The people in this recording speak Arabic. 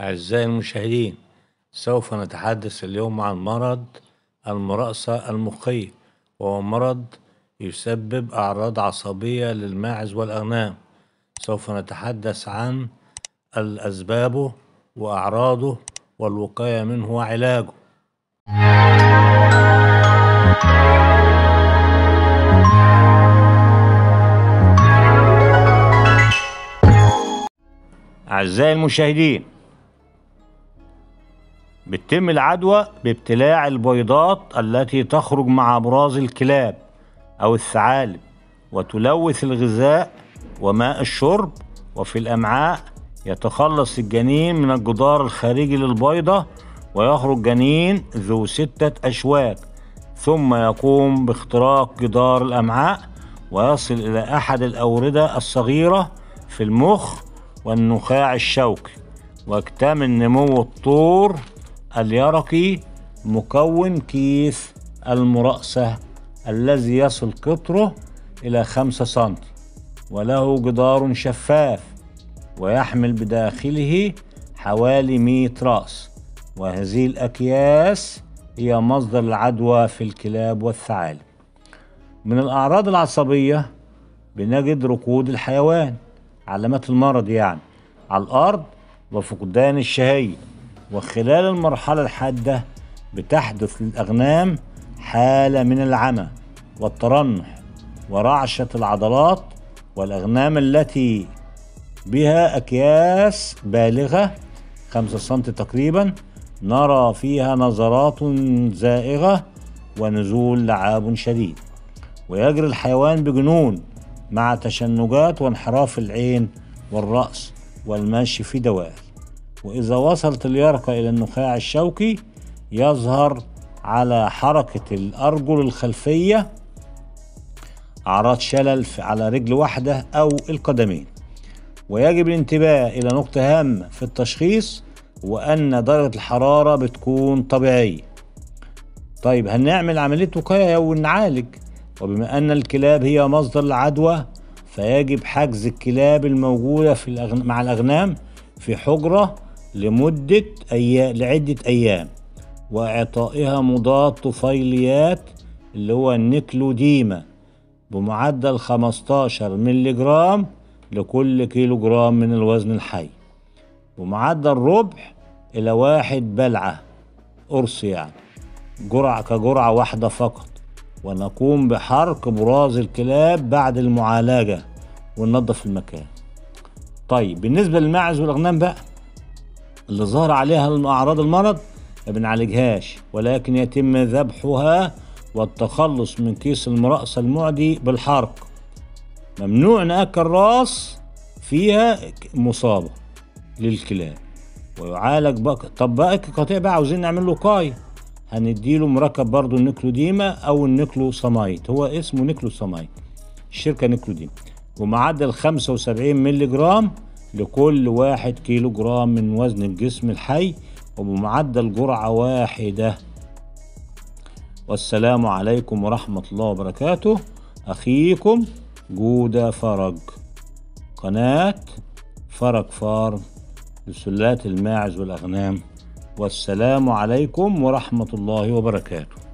أعزائي المشاهدين سوف نتحدث اليوم عن مرض المرأسة المخية وهو مرض يسبب أعراض عصبية للماعز والأغنام. سوف نتحدث عن أسبابه وأعراضه والوقاية منه وعلاجه. أعزائي المشاهدين بتتم العدوى بابتلاع البيضات التي تخرج مع أبراز الكلاب أو الثعالب وتلوث الغذاء وماء الشرب وفي الأمعاء يتخلص الجنين من الجدار الخارجي للبيضة ويخرج جنين ذو ستة أشواك ثم يقوم باختراق جدار الأمعاء ويصل إلى أحد الأوردة الصغيرة في المخ والنخاع الشوكي. ويكتمل نمو الطور اليرقي مكون كيس المرأسة الذي يصل قطره إلى خمسة سنتي وله جدار شفاف ويحمل بداخله حوالي مئة رأس. وهذه الأكياس هي مصدر العدوى في الكلاب والثعالب. من الأعراض العصبية بنجد ركود الحيوان علامات المرض يعني على الأرض وفقدان الشهية وخلال المرحلة الحادة بتحدث للأغنام حالة من العمى والترنح ورعشة العضلات والأغنام التي بها أكياس بالغة خمسة سنتي تقريبا نرى فيها نظرات زائغة ونزول لعاب شديد. ويجري الحيوان بجنون مع تشنجات وانحراف العين والرأس والمشي في دوائر. وإذا وصلت اليرقة إلى النخاع الشوكي يظهر على حركة الأرجل الخلفية أعراض شلل على رجل واحدة أو القدمين. ويجب الانتباه إلى نقطة هامة في التشخيص وأن درجة الحرارة بتكون طبيعية. طيب هنعمل عملية وقاية ونعالج؟ وبما أن الكلاب هي مصدر العدوى فيجب حجز الكلاب الموجودة في الأغن... مع الأغنام في حجرة لمدة أيام لعدة أيام. وإعطائها مضاد طفيليات اللي هو النيكلوديما بمعدل 15 ملي جرام لكل كيلو جرام من الوزن الحي. ومعدل ربع إلى واحد بلعة قرص يعني. جرعة كجرعة واحدة فقط. ونقوم بحرق براز الكلاب بعد المعالجة وننظف المكان. طيب بالنسبة للماعز والأغنام بقى. اللي ظهر عليها أعراض المرض ما بنعالجهاش ولكن يتم ذبحها والتخلص من كيس المرأسة المعدي بالحرق. ممنوع نأكل راس فيها مصابة للكلاب ويعالج بقى طب بقى القطيع بقى عاوزين نعمل له قاي. هنديله مركب برضو النيكلوديما أو ال niclosamide هو اسمه niclosamide الشركة نيكلوديما. ومعدل 75 ملي جرام لكل واحد كيلو جرام من وزن الجسم الحي وبمعدل جرعة واحدة. والسلام عليكم ورحمة الله وبركاته. أخيكم جودة فرج. قناة فرج فارم لسلات الماعز والأغنام. والسلام عليكم ورحمة الله وبركاته.